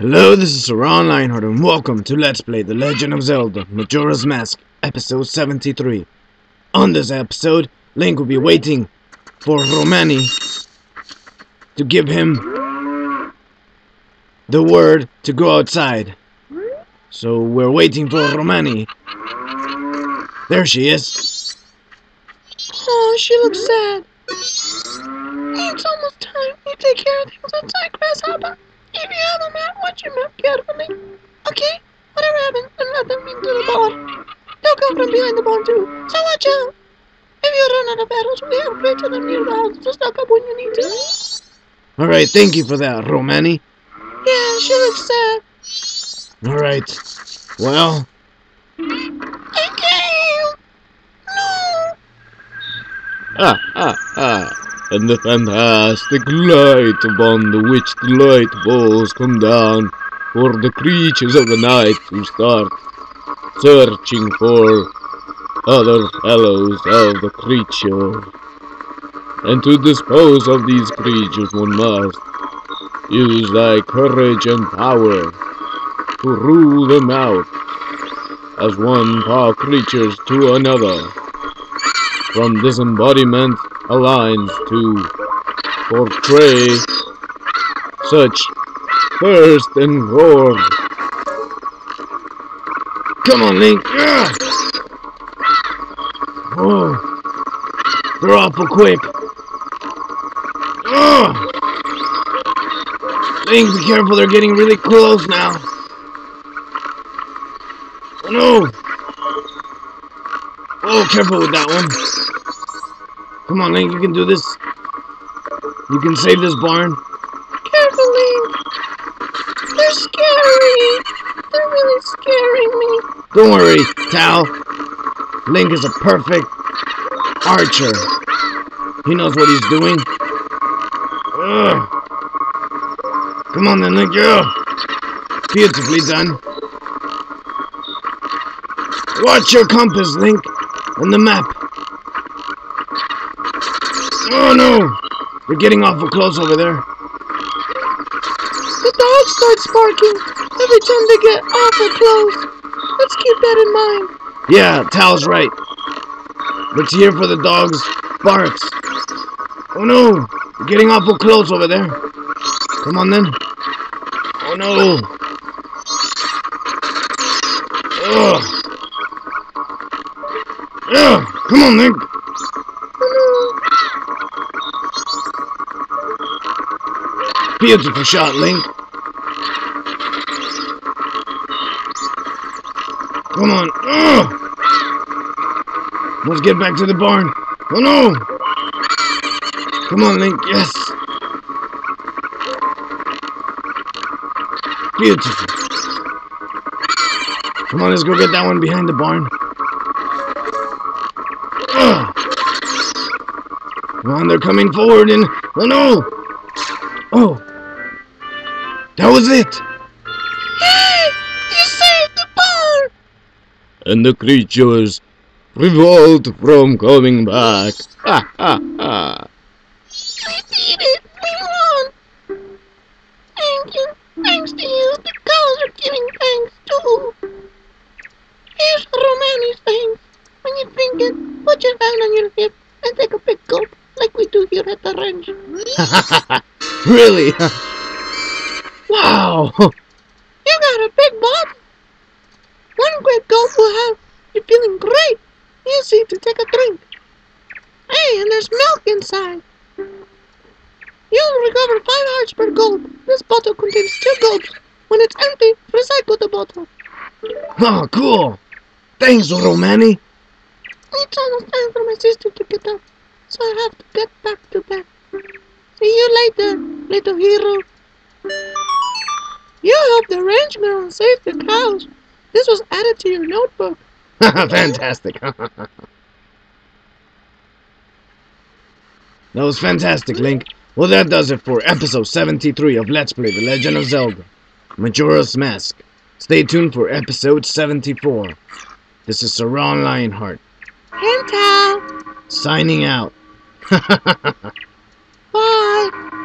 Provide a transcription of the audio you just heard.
Hello, this is Sir Ron Lionheart, and welcome to Let's Play The Legend of Zelda Majora's Mask, episode 73. On this episode, Link will be waiting for Romani to give him the word to go outside. So we're waiting for Romani. There she is. Oh, she looks sad. It's almost time. You take care of things outside, Grasshopper. If you have a map, watch your map carefully. Okay? Whatever happens, don't let them into the barn. They'll come from behind the barn too, so watch out. If you run out of arrows, we have crates of them near the house, so stock up when you need to. Alright, thank you for that, Romani. Yeah, she looks sad. Alright. Well, I can't. No. Ah, ah, ah. And the fantastic light upon the which the light balls come down for the creatures of the night to start searching for other fellows of the creature. And to dispose of these creatures one must use thy courage and power to rule them out as one power creatures to another from disembodiment aligns to portray such thirst and roar. come on, Link. Ah! Whoa. They're awful quick. Oh! Link, be careful, they're getting really close now. Oh no! Oh, careful with that one. Come on, Link, you can do this. You can save this barn. Careful, Link. They're scary. They're really scaring me. Don't worry, Tatl. Link is a perfect archer. He knows what he's doing. Ugh. Come on then, Link. Yeah. Beautifully done. Watch your compass, Link, and the map. Oh no! We're getting awful close over there. The dogs start barking every time they get awful close. Let's keep that in mind. Yeah, Tatl's right. Let's hear for the dogs' barks. Oh no! They're getting awful close over there. Come on then. Oh no! Ugh. Ugh. Come on, Link. Beautiful shot, Link. Come on. Ugh. Let's get back to the barn. Oh no! Come on, Link. Yes. Beautiful. Come on, let's go get that one behind the barn. Ugh. Come on, they're coming forward and... Oh no! Oh! That was it! Hey! You saved the barn! and the creatures revolt from coming back. Ha ha ha. We did it! We won! Thank you. Thanks to you, the cows are giving thanks too. Here's Romani's thanks. When you drink it, put your hand on your hip and take a big gulp, like we do here at the ranch. really? wow! You got a big bottle. One great gulp will have you feeling great. Easy to take a drink. Hey, and there's milk inside. You'll recover five hearts per gulp. This bottle contains two gulps. When it's empty, recycle the bottle. Oh, cool! Thanks, Romani! It's almost time for my sister to get up, so I have to get back to bed. See you later, little hero. You helped the ranch girl save the cows. This was added to your notebook. fantastic. that was fantastic, Link. Well, that does it for episode 73 of Let's Play The Legend of Zelda Majora's Mask. Stay tuned for episode 74. This is Sir Ron Lionheart, Tatl. signing out. Bye.